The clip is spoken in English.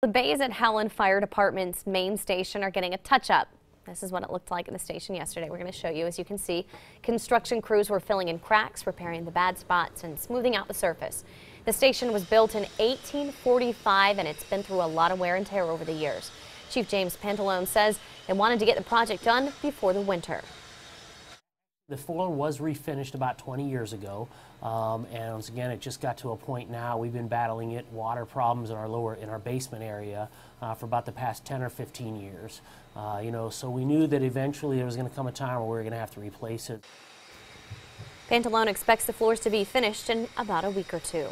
The bays at Howland Fire Department's main station are getting a touch-up. This is what it looked like at the station yesterday. We're going to show you. As you can see, construction crews were filling in cracks, repairing the bad spots, and smoothing out the surface. The station was built in 1845, and it's been through a lot of wear and tear over the years. Chief James Pantalone says they wanted to get the project done before the winter. The floor was refinished about 20 years ago, um, and once again, it just got to a point now. We've been battling it water problems in our lower in our basement area uh, for about the past 10 or 15 years. Uh, you know, so we knew that eventually there was going to come a time where we were going to have to replace it. Pantalone expects the floors to be finished in about a week or two.